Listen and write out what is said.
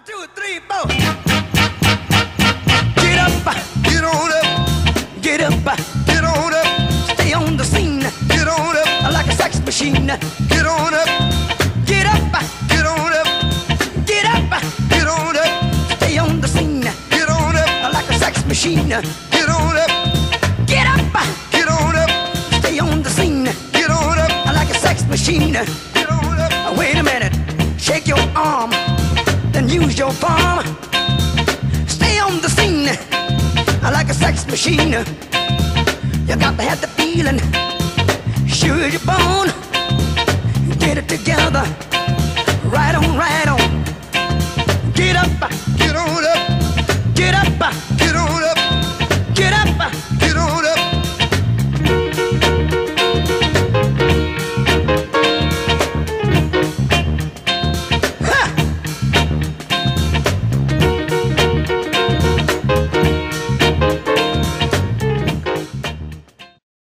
One, two, three, four. Get up, Get on up, get up, get on up, stay on the scene get on up, like a sex machine. get on up, Get up, get on up, get up, get on up, stay on the scene get on up, like a sex machine. get on up, Get up, get on up, stay on the scene get on up, like a sex machine. get on up. Wait a minute, your palm. Stay on the scene like a sex machine. You got to have the feeling, sure as you're born. Get it together,